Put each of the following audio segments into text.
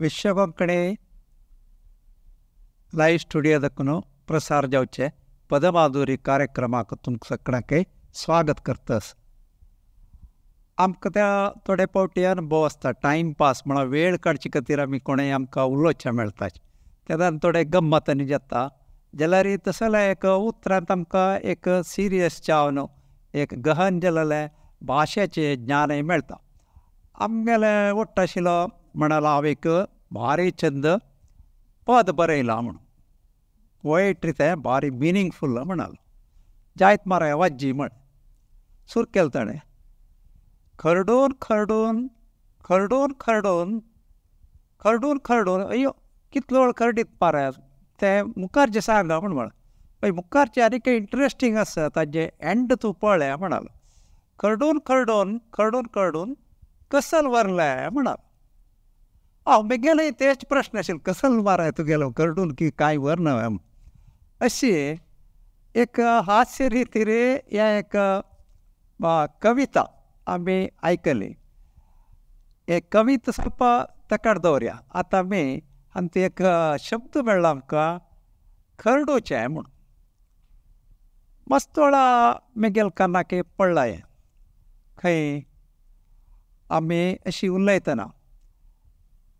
विश्व कोंकणी लाईव्ह स्टुडिओदಕ್ಕೂ प्रसार जावचे पदमाधुरी कार्यक्रमाक तुमकां सगळ्यांक स्वागत करतस आमकां त्या थोडे फावटी अनुभव आसता टायमपास म्हणून वेळ काडचे खातीर आमी कोणेंय आमकां उलोवचें मेळटा तेन्ना थोडे गम्मतांनी जाता जाल्यार तशें जाल्यार एक उतरांत आमकां एक सिरियस जावन एक गहन जाल्लें भाशेचें ज्ञानय मेळटा आमगेले वट्ट आशिल्लो म्हणाला हांव एक भारी छंद पद बरयला म्हणून पोएट्री तें भारी मिनींगफूल म्हणालो जायत मारा वाजी म्हण सूर केलो ताणें खरडून खरडून खरडून खरडून खरडून खरडून अय्यो कितलो वेळ खरडीत माराय तें मुखारचें सांगा म्हण म्हण हय मुखारचें आनीक इंट्रस्टींग आसा ताजें एंड तूं पळ्ळें म्हणालो खरडून खरडून खरडून खरडून कसल व्हरलें म्हणालो बे गेले तेच प्रश्न असेल कसल तू गेलो? करडून की काय वर नव्हे? अशी एक हास्य रीतीने या एक कविता आम्ही ऐकली. एक कविता स्वल्प तकार दवरया आतां मी आणि एक शब्द मेळ्ळो आमकां आहे म्हणून. मस्तोळा मेगेल कानाके पडला हें खंय आमी अशी उलयतना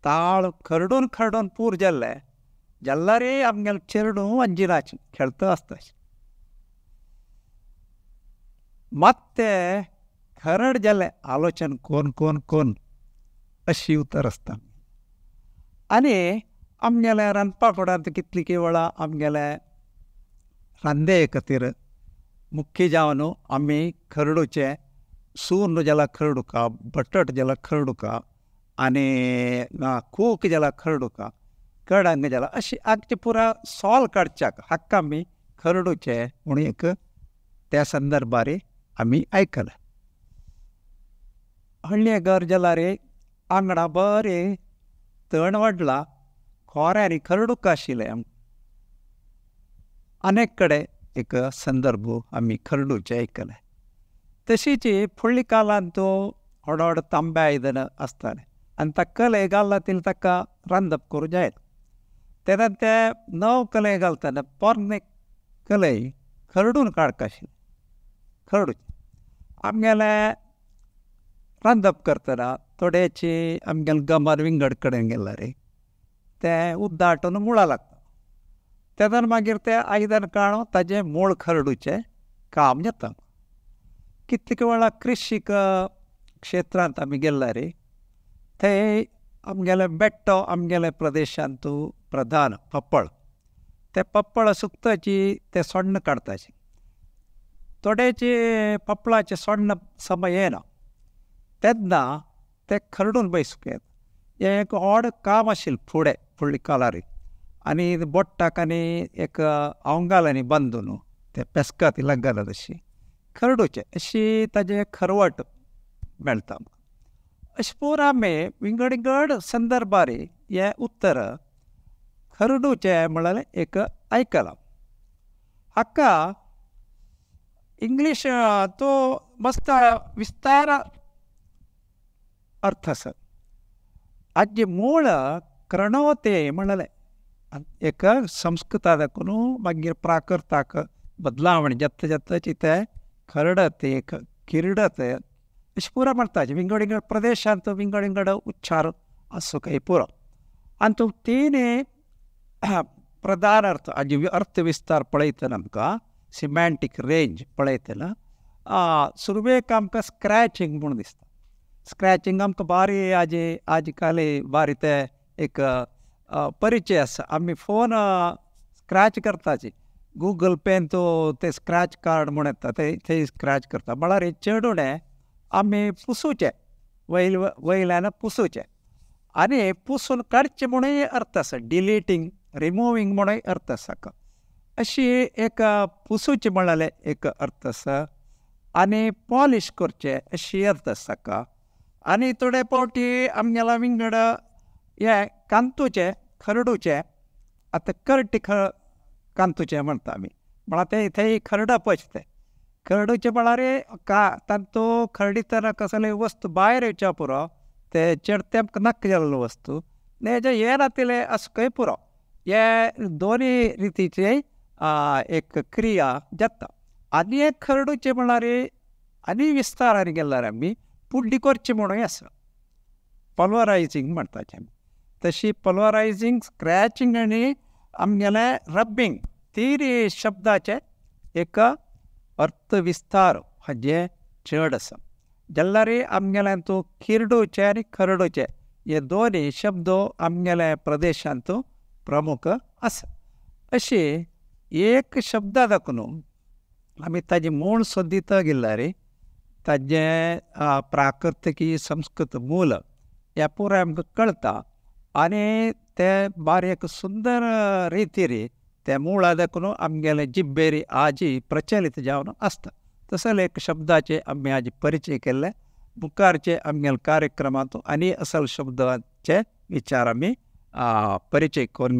ताळ खरडून खरडून पूर जाल्ले जाल्यार आमगेले चेडूं अंजिराचें खेळता आसता मात तें खरड जालें आलोचन कोन कोन कोन अशी उतर आसता आनी आमगेले रांदपा कुडांत कितली की वेळा आमगेले रांदे खातीर मुख्य जावन आमी खरडूचे सून जाल्यार खरडूका बटट जाल्यार खरडूका आनी कूक जाल्यार खरडूका कडंग जाला. अशी आमचे पुरा सॉल काडच्याक हाका आमी खरडूचे. म्हूण एक त्या संदर्भारी आमी आयकलें हळ्ळे घर जाल्यार आंगणा बरें तण वाडला खोऱ्यांनी खरडूक आशिल्लें अनेक कडेन एक संदर्भ आमी खरडूचे आयकले तशीच फुडल्या कालांत व्हड व्हड तांब्या आयदनां आसतालें आनी ताका कलय घालना तितलें ताका रांदप करूं जाय तेन्ना ते नव कलय घालतना पोरणे कलय खरडून काडक आशिल्लें खरडूच आमगेले रांदप करतना थोडेची आमगेले गमार विंगड कडेन गेल्यार ते उद्दाटून मुळा लागता तेन्ना मागीर ते आयदन काळो ताजें मूळ खरडूचें काम जाता कितले वेळा कृशीक क्षेत्रांत आमी रे थंय आमगेले बेट्टो आमगेले प्रदेशांत प्रधान पप्पळ ते पप्पळ सुकताची ते सोण्ण काडताचे थोडेचे पप्पळाचे सोण्ण समय येना तेन्ना ते खरडून पळय सुकयत हें एक व्हड काम आशिल्लें फुडें फुडली काळार आनी बोट्टाक आनी एक आंवंगालांनी बांदून ते पेस्कात लागला तशी खरडूचें अशी ताजें खरवट मेळटा अशपोरा में विंगडगड विंगड हें उत्तर खरडूचें म्हळ्यार एक आयकलां हाका इंग्लीश तो मस्त विस्तार अर्थ आसा हाजे मूळ क्रणवते म्हणलें एक संस्कृताकून मागीर प्राकृताक बदलावण जत्त जत्तची ते खरडत एक किरडत अशें पुरो म्हणटाचे विंगड विंगड प्रदेशांत विंगड विंगड उच्चार आसूं काय पुरो आनी तूं तीन प्रधान अर्थ हाजे अर्थ विस्तार पळयतना आमकां सिमॅन्टीक रेंज पळयतना सुरवेक आमकां स्क्रॅचिंग म्हूण दिसता स्क्रॅचिंग आमकां बारी आजी आजी काली बारी ते एक परिचय आसा आमी फोन स्क्रॅच करताची गुगल पेन तो ते स्क्रॅच कार्ड म्हूण येता ते थंय स्क्रॅच करता म्हळ्यार हे चेडूणे आमी पुसूचे. वैल वयल्यान पुसूचे. आनी पुसून काडचे म्हणूय अर्थ आसा डिलिटींग रिमुवींग म्हणूय अर्थ आसा अशी एक पुसूचे म्हणाले एक अर्थ आसा आनी पॉलिश करचे अशी अर्थ आसा आनी थोडे फावटी आमगेल्या विंगड हे कांतूचे खरडूचे. आतां कर्ट ख कांतूचे म्हणटा आमी म्हळ्यार ते थंय खरडं ते खरडूचे म्हळ्यार का तांतू खरडितना कसले वस्तू भायर येवच्या पुरो ते चेड नक्क नाका जाल्लो वस्तू. ने जे हे नातिले असं काही पुरो. हे दोन्ही रितीचे आ, एक क्रिया जाता आनी एक खरडूचे म्हणल्यार आनी विस्तारान गेल्यार आमी पुड्डी करची म्हणून आसा पल्वरायझींग म्हणटाचे आमी तशी पल्वरायझींग स्क्रॅचिंग आनी आमगेलें रब्बिंग तीन शब्दाचे एक अर्थ विस्तार हाजे चड आसा जाल्यार आमगेल्या तूं किरडूचे आनी खरडूचे हे दोनूय शब्द आमगेल्या प्रदेशांत प्रमुख आसा अशी एक शब्दा दाखून आमी ताजी मूळ संदिता गेल्ल्या रे ताजें प्राकृतिकी संस्कृत मूल हे पुराय आमकां कळटा आनी ते बारीक सुंदर रितीरी ते मुळा देखून आमगेले जिब्बेरी आजी प्रचलीत जावन आसता तसले एक शब्दाचे आमी आज परिचय केल्ले मुखारचे आमगेले कार्यक्रमांत आनी असल शब्दाचे विचार आमी परिचय करून